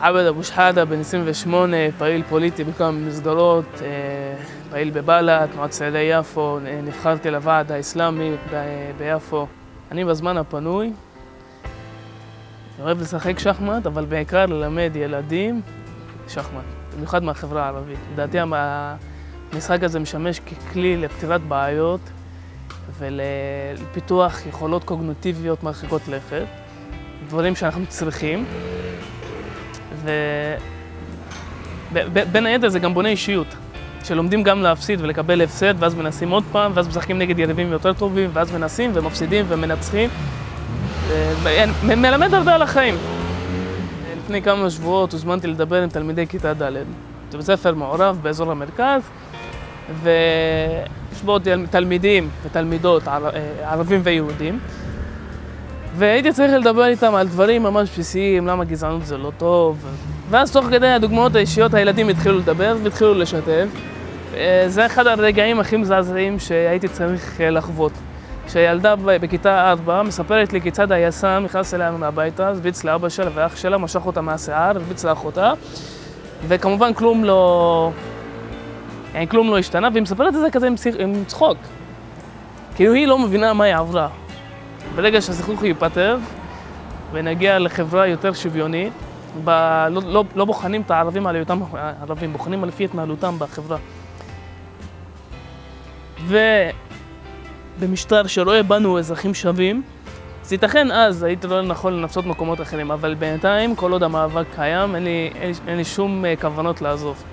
עבד אבו שחאדה, בן 28, פעיל פוליטי בכמה מסגרות, אה, פעיל בבל"ד, תנועת צעירי יפו, נבחרתי לוועד האסלאמי ביפו. אני בזמן הפנוי אוהב לשחק שחמט, אבל בעיקר ללמד ילדים שחמט, במיוחד מהחברה הערבית. לדעתי המשחק הזה משמש ככלי לפתירת בעיות ולפיתוח יכולות קוגנטיביות מרחיקות לכת, דברים שאנחנו צריכים. ובין היתר זה גם בונה אישיות, שלומדים גם להפסיד ולקבל הפסד, ואז מנסים עוד פעם, ואז משחקים נגד יריבים יותר טובים, ואז מנסים ומפסידים ומנצחים. ו- מ- מלמד הרבה על החיים. לפני כמה שבועות הוזמנתי לדבר עם תלמידי כיתה ד'. זה בית ספר מעורב באזור המרכז, ויש בו תל- תלמידים ותלמידות ער- ערבים ויהודים. והייתי צריך לדבר איתם על דברים ממש בסיסיים, למה גזענות זה לא טוב. ואז תוך כדי הדוגמאות האישיות הילדים התחילו לדבר והתחילו לשתף. אה, זה אחד הרגעים הכי מזעזעים שהייתי צריך אה, לחוות. כשילדה בכיתה 4 מספרת לי כיצד היס"מ נכנס אליה מהביתה, הרביץ לאבא שלה ואח שלה, משך אותה מהשיער, הרביץ לאחותה, וכמובן כלום לא... אין, כלום לא השתנה, והיא מספרת את זה כזה עם, שיח, עם צחוק. כאילו היא לא מבינה מה היא עברה. ברגע שהסכסוך ייפתר, ונגיע לחברה יותר שוויונית, ב... לא, לא, לא בוחנים את הערבים על היותם ערבים, בוחנים לפי התנהלותם בחברה. ובמשטר שרואה בנו אזרחים שווים, אז ייתכן אז היית לא נכון לנסות מקומות אחרים, אבל בינתיים, כל עוד המאבק קיים, אין לי, אין, אין לי שום אה, כוונות לעזוב.